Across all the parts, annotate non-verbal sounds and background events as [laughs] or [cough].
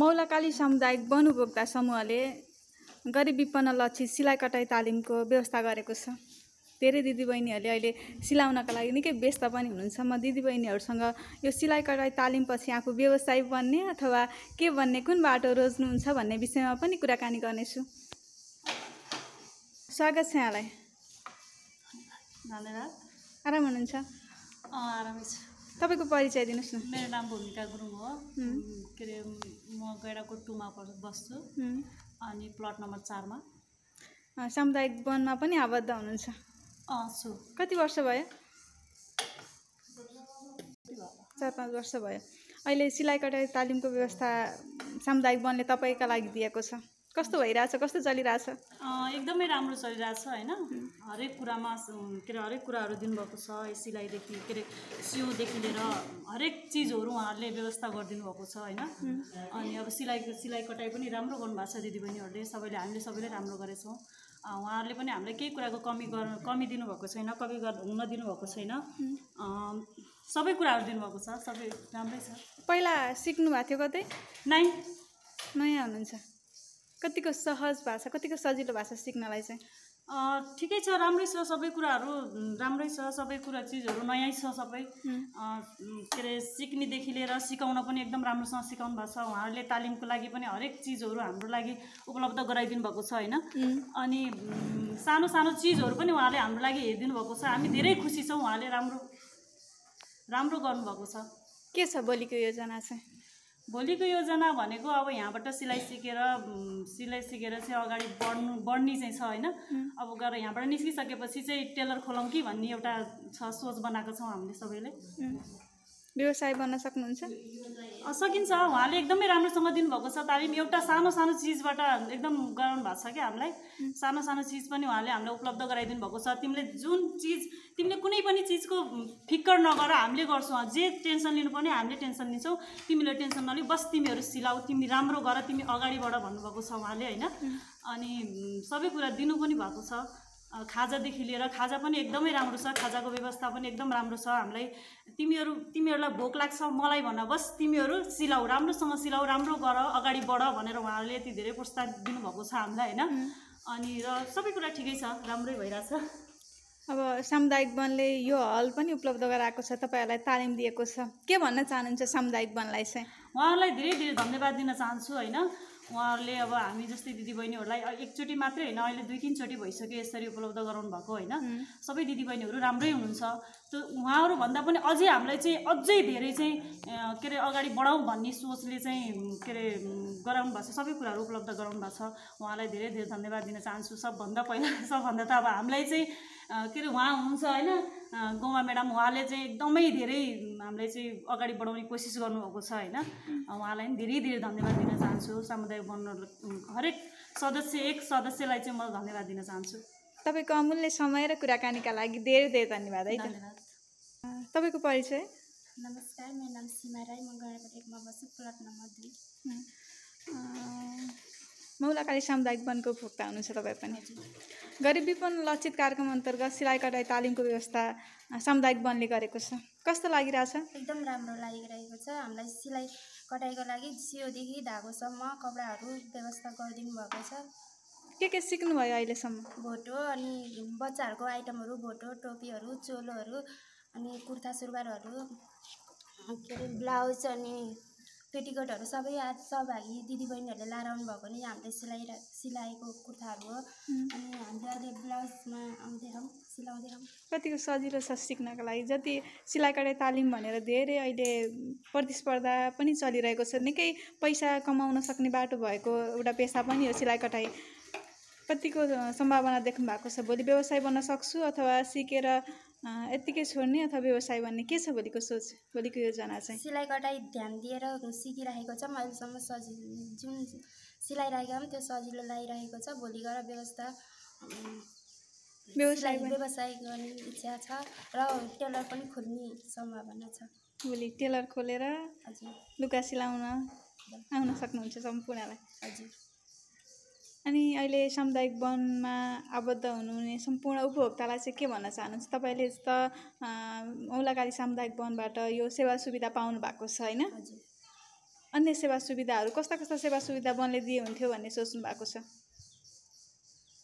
मौलाकाली सामुदायिक वन उपभोक्ता समूहले गरिब विपन्न लक्षित सिलाइ कटाइ तालिमको व्यवस्था गरेको छ। धेरै दिदीबहिनीहरूले अहिले सिलाउनका लागि निकै व्यस्त पनि हुनुहुन्छ। म दिदीबहिनीहरूसँग यो सिलाइ कटाइ तालिमपछि आफू व्यवसायी बन्ने अथवा के बन्ने कुन बाटो रोज्नुहुन्छ भन्ने विषयमा पनि कुराकानी गर्नेछु। स्वागत छ यहाँलाई। धन्यवाद। आराम हुनुहुन्छ? आरामै छ। तपाईँको परिचय दिनुहोस् न। मेरो नाम भूमिका गुरुङ हो। के अरे म गैडाको टुमा बस्छु। अनि प्लट नम्बर चारमा। सामुदायिक वनमा पनि आबद्ध हुनुहुन्छ। अँ छु। कति वर्ष भयो? चार पाँच वर्ष भयो। अहिले सिलाइ कटाइ तालिमको व्यवस्था सामुदायिक वनले तपाईँका लागि दिएको छ। कस्तो भइरहेछ कस्तो चलिरहेछ? एकदमै राम्रो चलिरहेछ होइन? हरेक कुरामा के अरे हरेक कुराहरू दिनुभएको छ सिलाइदेखि के अरे सियोदेखि लिएर हरेक चिजहरू उहाँहरूले व्यवस्था गरिदिनु भएको छ होइन? अनि अब सिलाइको सिलाइ कटाइ पनि राम्रो गर्नुभएको छ दिदीबहिनीहरूले सबैले हामीले सबैले राम्रो गरेछौँ। उहाँहरूले पनि हामीलाई केही कुराको कमी गर्नु कमी दिनुभएको छैन कमी गर् हुन दिनुभएको छैन। सबै कुराहरू दिनुभएको छ सबै राम्रै छ। पहिला सिक्नु भएको थियो कतै? नाइ नयाँ हुनुहुन्छ। कतिको सहज भाषा कतिको सजिलो भाषा सिक्नलाई चाहिँ? ठिकै छ राम्रै छ सबै कुराहरू राम्रै छ सबै कुरा चिजहरू नयाँ छ सबै। के अरे सिक्नेदेखि लिएर सिकाउन पनि एकदम राम्रोसँग सिकाउनु भएको छ। उहाँहरूले तालिमको लागि पनि हरेक चिजहरू हाम्रो लागि उपलब्ध गराइदिनु भएको छ होइन? अनि सानो सानो चिजहरू पनि उहाँले हाम्रो लागि हेरिदिनु भएको छ। हामी धेरै खुसी छौँ उहाँले राम्रो राम्रो गर्नुभएको छ। के छ भोलिको योजना चाहिँ? भोलिको योजना भनेको अब यहाँबाट सिलाइ सिकेर सिलाइ सिकेर चाहिँ अगाडि बढ्नु बढ्ने चाहिँ छ होइन। अब गएर यहाँबाट निस्किसकेपछि चाहिँ टेलर खोलौँ कि भन्ने एउटा छ सोच बनाएको छौँ हामीले सबैले। व्यवसाय बन्न सक्नुहुन्छ? सकिन्छ। उहाँले एकदमै राम्रोसँग दिनुभएको छ तालिम। एउटा सानो सानो चिजबाट एकदम गराउनु भएको छ क्या हामीलाई। सानो सानो चिज पनि उहाँले हामीलाई उपलब्ध गराइदिनु भएको छ। तिमीले जुन चिज तिमीले कुनै पनि चिजको फिक्कर नगर हामीले गर्छौँ। जे टेन्सन लिनुपर्ने हामीले टेन्सन लिन्छौँ। तिमीले टेन्सन नलि बस तिमीहरू सिलाऊ। तिमी राम्रो गर तिमी अगाडि बढ भन्नुभएको छ उहाँले होइन? अनि सबै कुरा दिनु पनि भएको छ। खाजादेखि लिएर खाजा पनि एकदमै राम्रो छ खाजाको व्यवस्था पनि एकदम राम्रो छ। हामीलाई तिमीहरू तिमीहरूलाई भोक लाग्छ मलाई भन बस। तिमीहरू सिलाऊ राम्रोसँग सिलाऊ राम्रो गर अगाडि बढ भनेर उहाँहरूले यति धेरै प्रोत्साहन दिनुभएको छ हामीलाई होइन? अनि र सबै कुरा ठिकै छ राम्रै भइरहेछ। अब सामुदायिक वनले यो हल पनि उपलब्ध गराएको छ तपाईँहरूलाई तालिम दिएको छ। के भन्न चाहनुहुन्छ सामुदायिक वनलाई चाहिँ? उहाँहरूलाई धेरै धेरै धन्यवाद दिन चाहन्छु होइन? उहाँहरूले अब हामी जस्तै दिदीबहिनीहरूलाई एकचोटि मात्रै होइन अहिले दुई तिनचोटि भइसक्यो यसरी उपलब्ध गराउनु भएको होइन। सबै दिदीबहिनीहरू राम्रै हुनुहुन्छ। त्यो उहाँहरूभन्दा पनि अझै हामीलाई चाहिँ अझै धेरै चाहिँ के अरे अगाडि बढाउँ भन्ने सोचले चाहिँ के अरे गराउनु भएको छ। सबै कुराहरू उपलब्ध गराउनु भएको छ। उहाँलाई धेरै धेरै धन्यवाद दिन चाहन्छु। सबभन्दा पहिला [laughs] सबभन्दा त अब हामीलाई चाहिँ के अरे उहाँ हुनुहुन्छ होइन। गौमा म्याडम उहाँले चाहिँ एकदमै धेरै हामीलाई चाहिँ अगाडि बढाउने कोसिस गर्नुभएको छ होइन? उहाँलाई पनि धेरै धेरै धन्यवाद दिन चाहन्छु। सामुदायिक वन हरेक सदस्य एक सदस्यलाई चाहिँ म धन्यवाद दिन चाहन्छु। तपाईँको अमूल्य समय र कुराकानीका लागि धेरै धेरै धन्यवाद है त? धन्यवाद। तपाईँको परिचय? नमस्कार मेरो नाम सीमा राई। म गैँडाकोट एकमा बस्छु प्लट नम्बर दुई। मौलाकाली सामुदायिक वनको उपभोक्ता हुनुहुन्छ तपाईँ पनि। गरिब विपन्न लक्षित कार्यक्रम अन्तर्गत सिलाइ कटाइ तालिमको व्यवस्था सामुदायिक वनले गरेको छ। कस्तो लागिरहेछ? एकदम राम्रो लागिरहेको छ। हामीलाई सिलाइ कटाइको लागि सियोदेखि धागोसम्म कपडाहरू व्यवस्था गरिदिनु भएको छ। के के सिक्नुभयो अहिलेसम्म? भोटो अनि बच्चाहरूको आइटमहरू भोटो टोपीहरू चोलोहरू अनि कुर्ता सुरुवारहरू के अरे ब्लाउज अनि पेटिकोटहरू सबै आज सहभागी दिदीबहिनीहरूले लाएर आउनुभएको नि हामीले सिलाइ सिलाएको कुर्ताहरू हो। अनि हामीले अहिले ब्लाउजमा सिलाउँदैछौँ कतिको सजिलो छ सिक्नको लागि जति सिलाइ कटाइ तालिम भनेर धेरै अहिले प्रतिस्पर्धा पनि चलिरहेको छ। निकै पैसा कमाउन सक्ने बाटो भएको एउटा पेसा पनि हो सिलाइ कटाइ। कतिको सम्भावना देख्नु भएको छ? भोलि व्यवसाय बन्न सक्छु अथवा सिकेर यत्तिकै छोड्ने अथवा व्यवसाय बन्ने? के छ भोलिको सोच भोलिको योजना चाहिँ? सिलाइ कटाइ ध्यान दिएर सिकिरहेको छ। अहिलेसम्म सजिलो जुन सिलाइरहेको पनि त्यो सजिलो लागिरहेको छ। भोलि गएर व्यवस्था व्यवसाय व्यवसाय गर्ने इच्छा छ र टेलर पनि खोल्ने सम्भावना छ। भोलि टेलर खोलेर हजुर। लुगा सिलाउन आउन सक्नुहुन्छ सम्पूर्णलाई। हजुर। अनि अहिले सामुदायिक वनमा आबद्ध हुनुहुने सम्पूर्ण उपभोक्तालाई चाहिँ के भन्न चाहनुहुन्छ? तपाईँले त औलाकारी सामुदायिक वनबाट यो सेवा सुविधा पाउनु भएको छ होइन? हजुर। अन्य सेवा सुविधाहरू कस्ता कस्ता सेवा सुविधा वनले दिए हुन्थ्यो भन्ने सोच्नु भएको छ?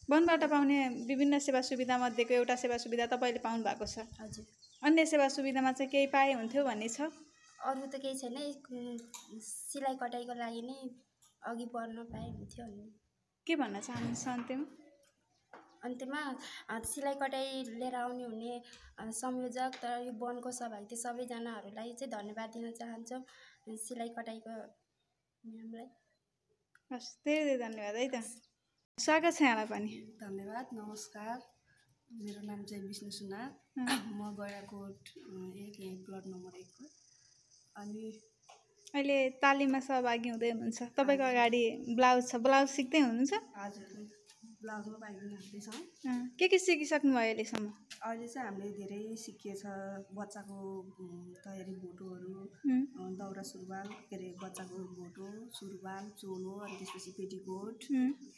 वनबाट पाउने विभिन्न सेवा सुविधामध्येको एउटा सेवा सुविधा तपाईँले पाउनु भएको छ। हजुर। अन्य सेवा सुविधामा चाहिँ केही पाए हुन्थ्यो भन्ने छ? अरू त केही छैन। सिलाइ कटाइको लागि नै अघि बढ्न पाए हुन्थ्यो अनि के भन्न चाहनुहुन्छ अन्त्यमा? अन्त्यमा सिलाइ कटाइ लिएर आउने हुने संयोजक तर यो वनको सहभागी सबैजनाहरूलाई चाहिँ धन्यवाद दिन चाहन्छौँ सिलाइ कटाइको म्यामलाई हस् धेरै धेरै धन्यवाद है त। स्वागत छ यहाँलाई पनि। धन्यवाद नमस्कार। मेरो नाम चाहिँ विष्णु सुना म गैँडाकोट एक यहीँ प्लट नम्बर एकको अनि अहिले तालिममा सहभागी हुँदै हुनुहुन्छ। तपाईँको अगाडि ब्लाउज छ। ब्लाउज सिक्दै हुनुहुन्छ? हजुर। ब्लाउजमा पाइदिनु हुँदैछ अँ, के के सिकिसक्नु भयो अहिलेसम्म? अहिले चाहिँ हामीले धेरै सिकिएछ बच्चाको तयारी भोटोहरू दौरा सुरुवाल के अरे बच्चाको भोटो सुरुवाल चोलो अनि त्यसपछि पेटिकोट।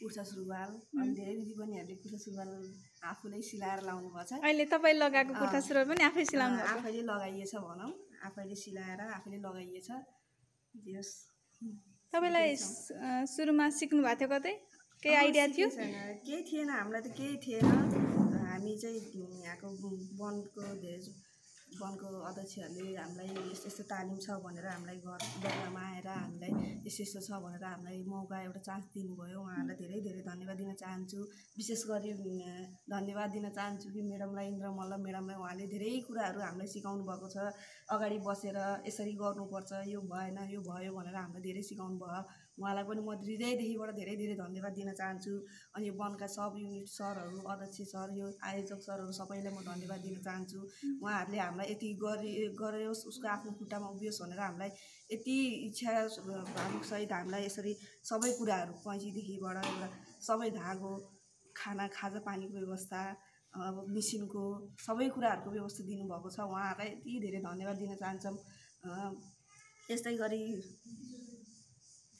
कुर्ता सुरुवाल अनि धेरै दिदीबहिनीहरूले कुर्ता सुरुवाल आफूलाई सिलाएर लाउनु भएको छ। अहिले तपाईँले लगाएको कुर्ता सुरुवाल पनि आफै सिलाउनु आफैले लगाइएछ भनौँ आफैले सिलाएर आफैले लगाइएछ। यस। तपाईँलाई सुरुमा सिक्नु भएको थियो कतै? केही आइडिया थियो? केही थिएन हामीलाई त केही थिएन। हामी चाहिँ यहाँको वनको धेरै वनको अध्यक्षहरूले हामीलाई यस्तो यस्तो तालिम छ भनेर हामीलाई घर बगानमा आएर हामीलाई यस्तो यस्तो छ भनेर हामीलाई मौका एउटा चान्स दिनुभयो। उहाँहरूलाई धेरै धेरै धन्यवाद दिन चाहन्छु। विशेष गरी धन्यवाद दिन चाहन्छु कि म्याडमलाई इन्द्र मल्ल म्याडमलाई उहाँले धेरै कुराहरू हामीलाई सिकाउनु भएको छ। अगाडि बसेर यसरी गर्नुपर्छ यो भएन यो भयो भनेर हामीलाई धेरै सिकाउनु भयो। उहाँलाई पनि म हृदयदेखिबाट धेरै धेरै धन्यवाद दिन चाहन्छु। अनि यो वनका सब युनिट सरहरू अध्यक्ष सर यो आयोजक सरहरू सबैलाई म धन्यवाद दिन चाहन्छु। उहाँहरूले हामीलाई यति गरि गरोस् उसको आफ्नो खुट्टामा उभियोस् भनेर हामीलाई यति इच्छा भावुकसहित हामीलाई यसरी सबै कुराहरू पैँचीदेखिबाट एउटा सबै धागो खाना खाजा पानीको व्यवस्था अब मिसिनको सबै कुराहरूको व्यवस्था दिनुभएको छ। उहाँहरूलाई यति धेरै धन्यवाद दिन चाहन्छौँ। यस्तै गरी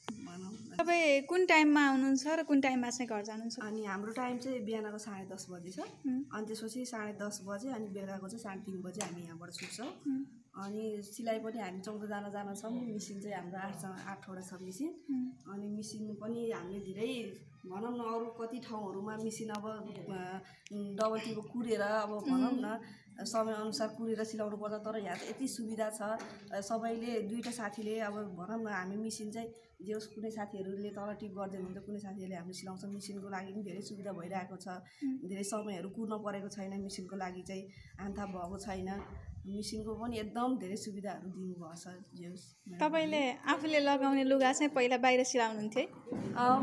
तपाईँ कुन टाइममा आउनुहुन्छ र कुन टाइममा चाहिँ घर जानुहुन्छ? अनि हाम्रो टाइम चाहिँ बिहानको साढे दस बजी छ। अनि त्यसपछि साढे दस बजे अनि बेलुकाको चाहिँ साढे तिन बजे हामी यहाँबाट छुट्छौँ अनि सिलाइ पनि हामी चौधजना जाना छौँ। मिसिन चाहिँ हाम्रो आठजना आठवटा छ मिसिन। अनि मिसिन पनि हामीले धेरै भनौँ न अरू कति ठाउँहरूमा मिसिन अब डबल टिपो कुरेर अब भनौँ न समयअनुसार कुरेर सिलाउनु पर्छ तर यहाँ चाहिँ यति सुविधा छ। सबैले दुईवटा साथीले अब भनौँ न हामी मिसिन चाहिँ जे होस् कुनै साथीहरूले तल टिप गरिदिनु हुन्छ कुनै साथीहरूले हामीले सिलाउँछ। मिसिनको लागि पनि धेरै सुविधा भइरहेको छ। धेरै समयहरू कुर्न परेको छैन मिसिनको लागि चाहिँ हान्थाप भएको छैन। मिसिनको पनि एकदम धेरै सुविधाहरू दिनुभएको छ होस्। तपाईँले आफूले लगाउने लुगा चाहिँ पहिला बाहिर सिलाउनुहुन्थ्यो?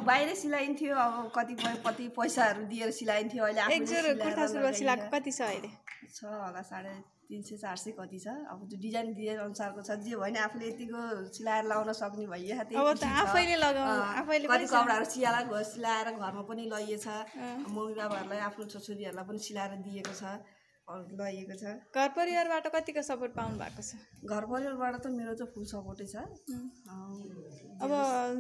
बाहिर सिलाइन्थ्यो। अब कतिपय कति पैसाहरू दिएर सिलाइन्थ्यो। अहिले कति छ अहिले? छ होला साढे तिन सय चार सय कति छ। अब त्यो डिजाइन डिजाइन अनुसारको छ। जे भयो नि आफूले यतिको सिलाएर लाउन सक्ने भइया कति। कपडाहरू सिलाएर सिलाएर घरमा पनि लइएछ मम्मी बाबाहरूलाई आफ्नो छोरछोरीहरूलाई पनि सिलाएर दिएको छ। अरू लइएको छ। घर परिवारबाट कतिको सपोर्ट पाउनु भएको छ? घर परिवारबाट त मेरो चाहिँ फुल सपोर्टै छ। अब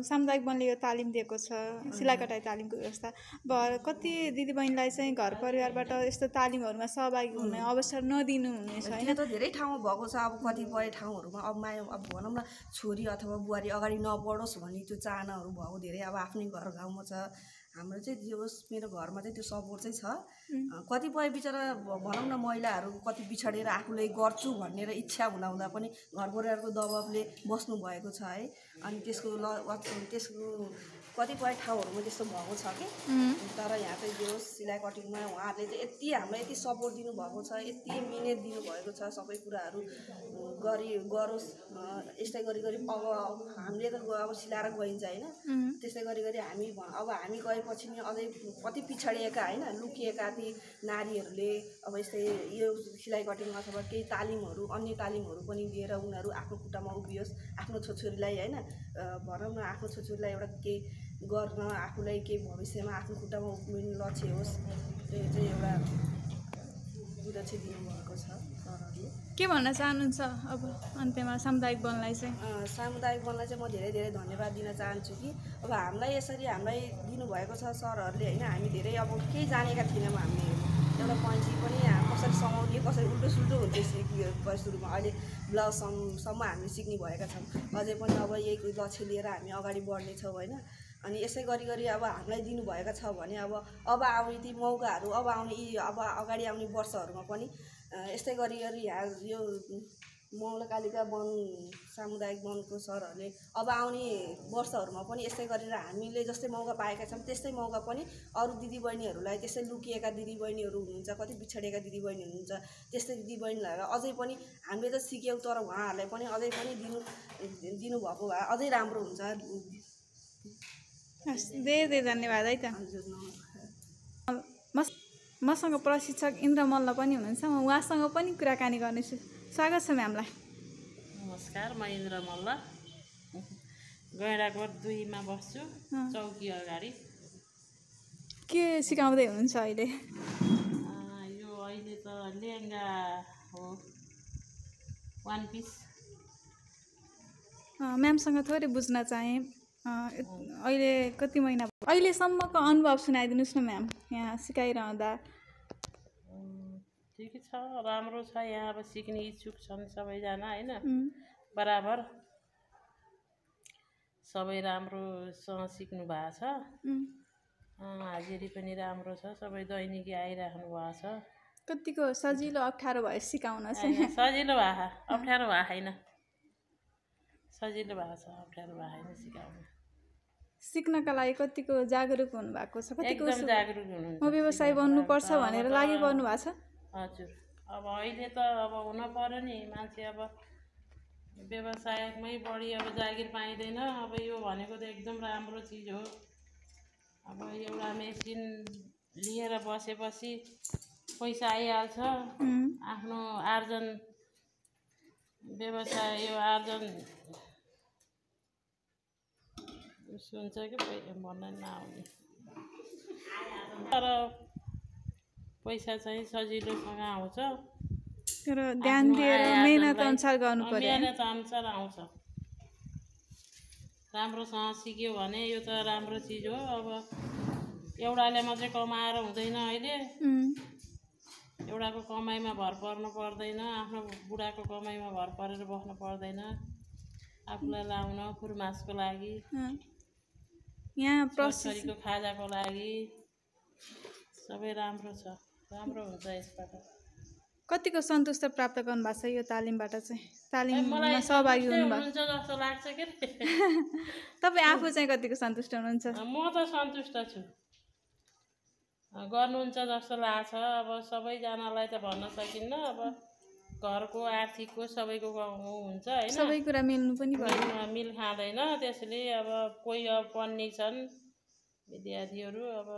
सामुदायिक वनले यो तालिम दिएको छ सिलाइ कटाइ तालिमको व्यवस्था। अब कति दिदीबहिनीलाई चाहिँ घर परिवारबाट यस्तो तालिमहरूमा सहभागी हुने अवसर नदिनु हुनेछ होइन? त धेरै ठाउँमा भएको छ। अब कतिपय ठाउँहरूमा अब माया अब भनौँ न छोरी अथवा बुहारी अगाडि नबढोस् भन्ने त्यो चाहनाहरू भएको धेरै। अब आफ्नै घर गाउँमा छ। हाम्रो चाहिँ जे होस् मेरो घरमा चाहिँ त्यो सपोर्ट चाहिँ छ। कतिपय बिचरा भनौँ न महिलाहरू कति पिछडेर आफूले गर्छु भनेर इच्छा हुँदा हुँदा पनि घर परिवारको दबाबले बस्नु भएको छ है। अनि त्यसको ल त्यसको कतिपय ठाउँहरूमा त्यस्तो भएको छ कि? तर यहाँ चाहिँ होस् सिलाइ कटिङमा उहाँहरूले चाहिँ यति हामीलाई यति सपोर्ट दिनुभएको छ यति मिहिनेत दिनुभएको छ सबै कुराहरू गरी गरोस् यस्तै गरी गरी अब हामीले त अब सिलाएर गइन्छ होइन। त्यस्तै गरी गरी हामी अब हामी गएपछि नि अझै कति पिछडिएका होइन लुकिएका ती नारीहरूले अब यस्तै यो सिलाइ कटिङ अथवा केही तालिमहरू अन्य तालिमहरू पनि लिएर उनीहरू आफ्नो खुट्टामा उभियोस् आफ्नो छोरछोरीलाई होइन भनौँ न आफ्नो छोरछोरीलाई एउटा केही गर्न आफूलाई केही भविष्यमा आफ्नो खुट्टामा उभिने लक्ष्य होस् त्यो चाहिँ एउटा विरक्ष दिनुभएको छ सरहरूले। के भन्न चाहनुहुन्छ अब अन्त्यमा सामुदायिक वनलाई चाहिँ? सामुदायिक वनलाई चाहिँ म धेरै धेरै धन्यवाद दिन चाहन्छु कि अब हामीलाई यसरी हामीलाई दिनुभएको छ सरहरूले होइन हामी धेरै अब केही जानेका थिएनौँ हामीले एउटा पन्छी पनि कसरी समाउने कसरी उल्टो सुल्टो हुन्थ्यो सिक सुरुमा अहिले ब्लाउजसम्म सम्म हामीले सिक्ने भएका छौँ। अझै पनि अब यही लक्ष्य लिएर हामी अगाडि बढ्नेछौँ होइन। अनि यसै गरी गरी अब हामीलाई दिनुभएको छ भने अब अब आउने ती मौकाहरू अब आउने यी अब अगाडि आउने वर्षहरूमा पनि यस्तै गरी गरी यो मौलकालिका वन सामुदायिक वनको सरहरूले अब आउने वर्षहरूमा पनि यस्तै गरेर हामीले जस्तै मौका पाएका छौँ त्यस्तै मौका पनि अरू दिदीबहिनीहरूलाई त्यस्तै लुकिएका दिदीबहिनीहरू हुनुहुन्छ कति पिछडिएका दिदीबहिनी हुनुहुन्छ त्यस्तै दिदीबहिनीहरूलाई अझै पनि हामीले त सिक्यौँ तर उहाँहरूलाई पनि अझै पनि दिनु दिनुभएको भए अझै राम्रो हुन्छ। धेरै धेरै धन्यवाद है त मस मसँग प्रशिक्षक इन्द्र मल्ल पनि हुनुहुन्छ म उहाँसँग पनि कुराकानी गर्नेछु स्वागत छ म्यामलाई नमस्कार म इन्द्र मल्ल गैँडाकोट दुईमा बस्छु। चौकी अगाडि के सिकाउँदै हुनुहुन्छ अहिले यो अहिले त लेहेङ्गा हो वान पिस म्यामसँग थोरै बुझ्न चाहेँ अहिले कति महिना? अहिलेसम्मको अनुभव सुनाइदिनुहोस् न म्याम। यहाँ सिकाइरहँदा। ठिकै छ। राम्रो छ। यहाँ अब सिक्ने इच्छुक छन् सबैजना होइन? बराबर। सबै राम्रोसँग सिक्नु भएको छ। हाजिरी पनि राम्रो छ। सबै दैनिकी आइराख्नु भएको छ। कतिको सजिलो अप्ठ्यारो भयो सिकाउन चाहिँ। सजिलो भएको अप्ठ्यारो भएको छैन सजिलो भएको छ अप्ठ्यारो भएको छैन सिकाउनु। सिक्नका लागि कतिको जागरुक हुनुभएको छ कतिको जागरुक हुनुहुन्छ म व्यवसाय बन्नुपर्छ भनेर लागि पर्नु भएको छ। हजुर। अब अहिले त अब हुन पर्यो नि मान्छे अब व्यवसायमै बढी अब जागिर पाइँदैन। अब यो भनेको त एकदम राम्रो चिज हो। अब एउटा मेसिन लिएर बसेपछि पैसा आइहाल्छ। आफ्नो आर्जन व्यवसाय यो आर्जन सुन्छ कि भन्न नआउने तर पैसा चाहिँ सजिलोसँग आउँछ तर ध्यान दिएर मेहनत अनुसार गर्नु पर्यो मेहनत अनुसार आउँछ राम्रोसँग सिक्यो भने यो त राम्रो चिज हो अब एउटाले मात्रै कमाएर हुँदैन अहिले। एउटाको कमाइमा भर पर्नु पर्दैन आफ्नो बुढाको कमाइमा भर परेर बस्नु पर्दैन। आफूलाई लाउन फुर्मासको लागि। यहाँ छोरीको खाजाको लागि सबै राम्रो छ। राम्रो हुन्छ यसबाट। कतिको सन्तुष्ट प्राप्त गर्नुभएको छ यो तालिमबाट चाहिँ? तालिममा सहभागी हुनुभएको। हुनुहुन्छ जस्तो लाग्छ के। [laughs] तपाईँ आफू चाहिँ कतिको सन्तुष्ट हुनुहुन्छ? म त सन्तुष्ट छु। गर्नुहुन्छ जस्तो लाग्छ। अब सबैजनालाई त भन्न सकिन्न। अब घरको आर्थिकको सबैको हुन्छ होइन। सबै कुरा मिल्नु पनि भयो। मिल खाँदैन त्यसले अब कोही अब पढ्ने छन् विद्यार्थीहरू अब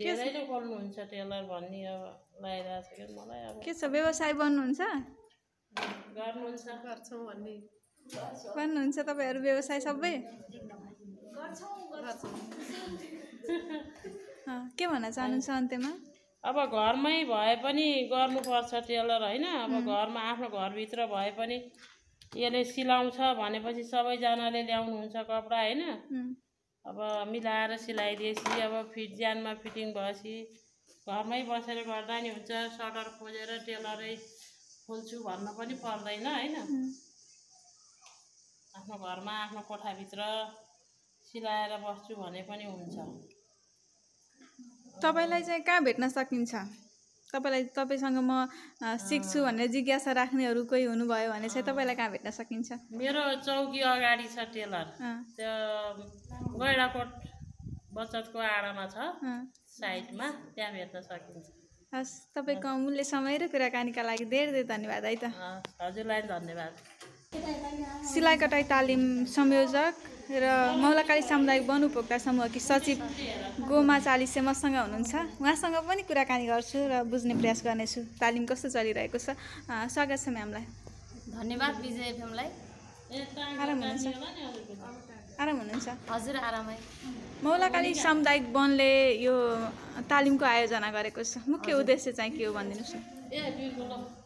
धेरै नै खोल्नुहुन्छ टेलर भन्ने अब लगाइरहेको छ कि मलाई अब। के छ व्यवसाय बन्नुहुन्छ? गर्नुहुन्छ। गर्छौँ भन्ने। बन्नुहुन्छ तपाईँहरू व्यवसाय सबै? के भन्न चाहनुहुन्छ अन्त्यमा? अब घरमै भए पनि गर्नुपर्छ टेलर होइन। अब घरमा आफ्नो घरभित्र भए पनि यसले सिलाउँछ भनेपछि सबैजनाले ल्याउनुहुन्छ कपडा होइन। अब मिलाएर सिलाइदिएपछि अब फिट ज्यानमा फिटिङ भएपछि घरमै बसेर गर्दा नि हुन्छ सटर खोजेर टेलरै खोल्छु भन्न पनि पर्दैन होइन। आफ्नो घरमा आफ्नो कोठाभित्र सिलाएर बस्छु भने पनि हुन्छ। तपाईँलाई चाहिँ कहाँ भेट्न सकिन्छ? तपाईँलाई तपाईँसँग म सिक्छु भनेर जिज्ञासा राख्नेहरू कोही हुनुभयो भने चाहिँ तपाईँलाई कहाँ भेट्न सकिन्छ? मेरो चौकी अगाडि छ टेलर। त्यो गैँडाकोट बचतको आडामा छ। साइडमा त्यहाँ भेट्न सकिन्छ। हस् तपाईँको अमूल्य समय र कुराकानीका लागि धेरै धेरै धन्यवाद है त। हजुरलाई धन्यवाद। सिलाइ कटाइ तालिम संयोजक र मौलाकारी सामुदायिक वन उपभोक्ता समूहकी सचिव गोमा चालिसे मसँग हुनुहुन्छ। उहाँसँग पनि कुराकानी गर्छु र बुझ्ने प्रयास गर्नेछु। तालिम कस्तो चलिरहेको छ? स्वागत छ म्यामलाई। धन्यवाद विजय एफएमलाई। आराम हुनुहुन्छ? आराम हुनुहुन्छ? हजुर आरामै। मौलाकाली सामुदायिक वनले यो तालिमको आयोजना गरेको छ। मुख्य उद्देश्य चाहिँ के हो भनिदिनुहोस् न?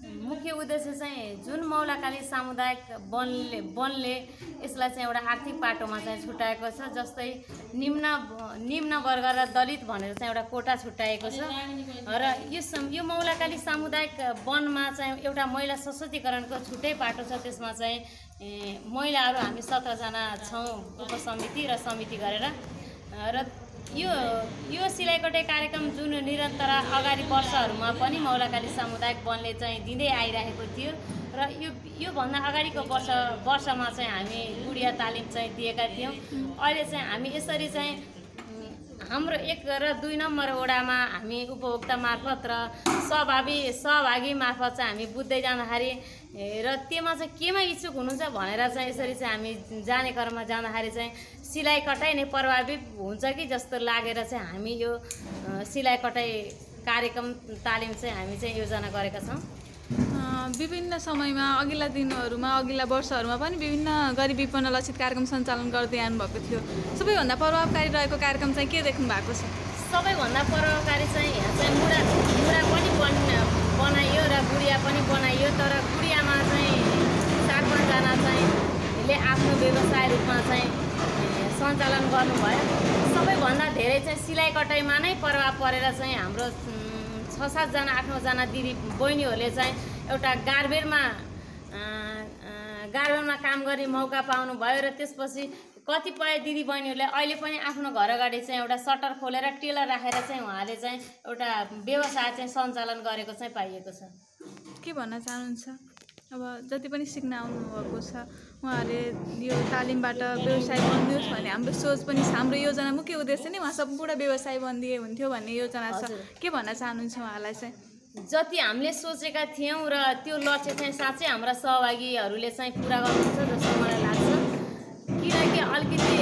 मुख्य उद्देश्य चाहिँ जुन मौलाकाली सामुदायिक वनले वनले यसलाई चाहिँ एउटा आर्थिक पाटोमा चाहिँ छुट्याएको छ जस्तै निम्न निम्न वर्ग र दलित भनेर चाहिँ एउटा कोटा छुट्याएको छ। र यो यो मौलाकाली सामुदायिक वनमा चाहिँ एउटा महिला सशक्तिकरणको छुट्टै पाटो छ त्यसमा चाहिँ महिलाहरू हामी सत्रजना छौँ उपसमिति र समिति गरेर। र यो यो सिलाइकटाइ कार्यक्रम जुन निरन्तर अगाडि वर्षहरूमा पनि मौलाकाली सामुदायिक वनले चाहिँ दिँदै आइरहेको थियो र यो योभन्दा अगाडिको वर्ष वर्षमा चाहिँ हामी गुडिया तालिम चाहिँ दिएका थियौँ। अहिले चाहिँ हामी यसरी चाहिँ हाम्रो एक र दुई नम्बर वडामा हामी उपभोक्ता मार्फत र सहभागी सहभागी मार्फत चाहिँ हामी बुझ्दै जाँदाखेरि र त्योमा चाहिँ केमा इच्छुक हुनुहुन्छ भनेर चाहिँ यसरी चाहिँ हामी जाने क्रममा जाँदाखेरि चाहिँ सिलाइ कटाइ नै प्रभावित हुन्छ कि जस्तो लागेर चाहिँ हामी यो सिलाइ कटाइ कार्यक्रम तालिम चाहिँ हामी चाहिँ योजना गरेका छौँ। विभिन्न समयमा अघिल्ला दिनहरूमा अघिल्ला वर्षहरूमा पनि विभिन्न गरिब विपन्न लक्षित कार्यक्रम सञ्चालन गर्दै आउनुभएको थियो। सबैभन्दा प्रभावकारी रहेको कार्यक्रम चाहिँ के देख्नु भएको छ? सबैभन्दा प्रभावकारी चाहिँ यहाँ चाहिँ मुडा मुडा पनि बन बनाइयो र गुडिया पनि बनाइयो तर गुडियामा चाहिँ चार पाँचजना चाहिँ ले आफ्नो व्यवसाय रूपमा चाहिँ सञ्चालन गर्नुभयो। सबैभन्दा धेरै चाहिँ सिलाइ कटाइमा नै प्रभाव परेर चाहिँ हाम्रो छ सातजना आठ नौजना दिदी बहिनीहरूले चाहिँ एउटा गार्बेरमा गार्बेनमा काम गर्ने मौका पाउनुभयो र त्यसपछि कतिपय दिदी बहिनीहरूले अहिले पनि आफ्नो घर अगाडि चाहिँ एउटा सटर खोलेर टेलर राखेर चाहिँ उहाँले चाहिँ एउटा व्यवसाय चाहिँ सञ्चालन गरेको चाहिँ पाइएको छ। के भन्न चाहनुहुन्छ? अब जति पनि सिक्न आउनुभएको छ उहाँहरूले यो तालिमबाट व्यवसाय बनियोस् भन्ने हाम्रो सोच पनि छ। हाम्रो योजना मुख्य उद्देश्य नै उहाँ सम्पूर्ण व्यवसाय बनिदिए हुन्थ्यो भन्ने योजना छ। के भन्न चाहनुहुन्छ उहाँलाई चाहिँ? जति हामीले सोचेका थियौँ र त्यो लक्ष्य चाहिँ साँच्चै हाम्रा सहभागीहरूले चाहिँ पुरा गर्नुहुन्छ जस्तो मलाई लाग्छ। किनकि अलिकति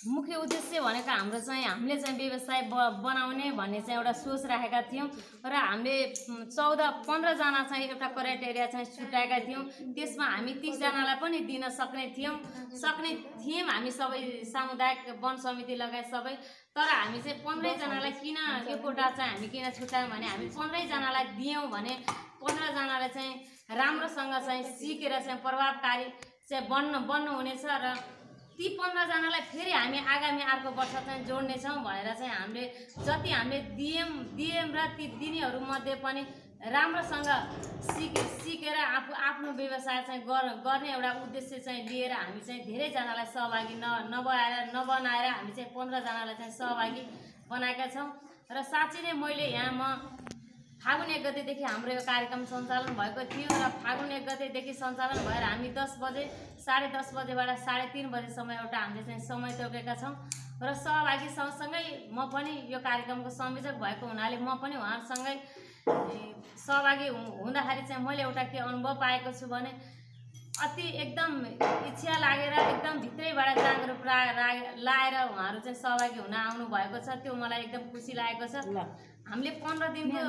मुख्य उद्देश्य भनेको हाम्रो चाहिँ हामीले चाहिँ व्यवसाय ब बनाउने भन्ने चाहिँ एउटा सोच राखेका थियौँ र हामीले चौध पन्ध्रजना चाहिँ एउटा क्राइटेरिया चाहिँ छुट्याएका थियौँ। त्यसमा हामी तिसजनालाई पनि दिन सक्ने थियौँ। सक्ने थियौँ हामी सबै सामुदायिक वन समिति लगायत सबै। तर हामी चाहिँ पन्ध्रैजनालाई किन यो कोटा चाहिँ हामी किन छुट्यायौँ भने हामी पन्ध्रैजनालाई दियौँ भने पन्ध्रजनालाई चाहिँ राम्रोसँग चाहिँ सिकेर चाहिँ प्रभावकारी चाहिँ बन्न बन्नुहुनेछ र ती पन्ध्रजनालाई फेरि हामी आगामी अर्को वर्ष चाहिँ जोड्नेछौँ भनेर चाहिँ हामीले जति हामीले दियौँ दियौँ र ती दिनेहरूमध्ये पनि राम्रोसँग सिक सिकेर आफू आफ्नो व्यवसाय चाहिँ गर गर्ने एउटा उद्देश्य चाहिँ लिएर हामी चाहिँ धेरैजनालाई सहभागी न नबनाएर नबनाएर हामी चाहिँ पन्ध्रजनालाई चाहिँ सहभागी बनाएका छौँ। र साँच्चै नै मैले यहाँ म फागुन एक गतेदेखि हाम्रो यो कार्यक्रम सञ्चालन भएको थियो र फागुन एक गतेदेखि सञ्चालन भएर हामी दस बजे साढे दस बजेबाट साढे तिन बजेसम्म एउटा हामीले चाहिँ समय तोकेका छौँ र सहभागी सँगसँगै म पनि यो कार्यक्रमको संयोजक भएको हुनाले म पनि उहाँसँगै ए, सहभागी हुँदाखेरि चाहिँ मैले एउटा के अनुभव पाएको छु भने अति एकदम इच्छा लागेर एकदम भित्रैबाट जागरुक लाएर उहाँहरू चाहिँ सहभागी हुन आउनु भएको छ। त्यो मलाई एकदम खुसी लागेको छ। हामीले पन्ध्र दिनको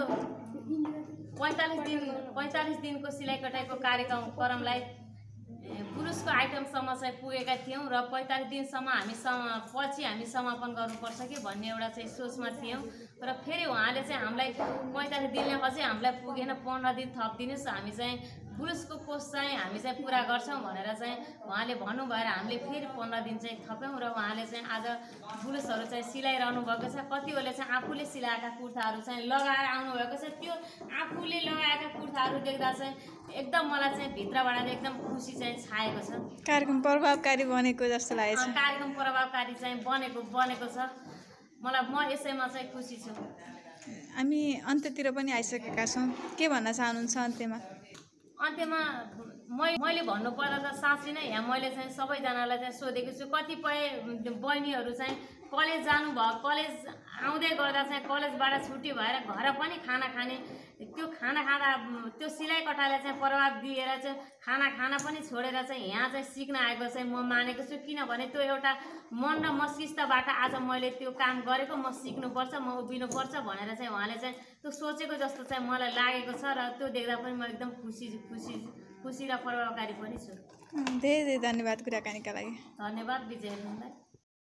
पैँतालिस दिन पैँतालिस दिनको सिलाइ कटाइको कार्यक्रम क्रमलाई ए, पुरुषको आइटमसम्म चाहिँ पुगेका थियौँ र पैँतालिस दिनसम्म हामी सम पछि हामी समापन गर्नुपर्छ कि भन्ने एउटा चाहिँ सोचमा थियौँ र फेरि उहाँले चाहिँ हामीलाई पैँतालिस दिनले अझै हामीलाई पुगेन पन्ध्र दिन थपिदिनुहोस्। हामी चाहिँ पुरुषको कोष चाहिँ हामी चाहिँ पुरा गर्छौँ भनेर चाहिँ उहाँले भन्नु भएर हामीले फेरि पन्ध्र दिन चाहिँ थप्यौँ र उहाँले चाहिँ आज पुरुषहरू चाहिँ सिलाइरहनु भएको छ। कतिहरूले चाहिँ आफूले सिलाएका कुर्ताहरू चाहिँ लगाएर आउनुभएको छ। त्यो आफूले लगाएका कुर्ताहरू देख्दा चाहिँ एकदम मलाई चाहिँ भित्रबाट एकदम खुसी चाहिँ छाएको छ। कार्यक्रम प्रभावकारी बनेको जस्तो लागेको छ। कार्यक्रम प्रभावकारी चाहिँ बनेको बनेको छ। मलाई म यसैमा चाहिँ खुसी छु। हामी अन्त्यतिर पनि आइसकेका छौँ। के भन्न चाहनुहुन्छ अन्त्यमा? अन्त्यमा मैले भन्नुपर्दा त साँच्चै नै यहाँ मैले चाहिँ सबैजनालाई चाहिँ सोधेको छु कतिपय बहिनीहरू चाहिँ कलेज जानुभयो कलेज आउँदै गर्दा चाहिँ कलेजबाट छुट्टी भएर घर पनि खाना खाने त्यो खाना खाँदा त्यो सिलाइ कटाले चाहिँ प्रभाव दिएर चाहिँ खाना खाना पनि छोडेर चाहिँ यहाँ चाहिँ सिक्न आएको चाहिँ म मानेको छु। किनभने त्यो एउटा मन र मस्तिष्कबाट आज मैले त्यो काम गरेको म सिक्नुपर्छ म उभिनुपर्छ भनेर चाहिँ उहाँले चाहिँ त्यो सोचेको जस्तो चाहिँ मलाई लागेको छ र त्यो देख्दा पनि म एकदम खुसी खुसी खुसी र प्रभावकारी पनि छु। धेरै धेरै धन्यवाद कुराकानीका लागि। धन्यवाद विजय लिङलाई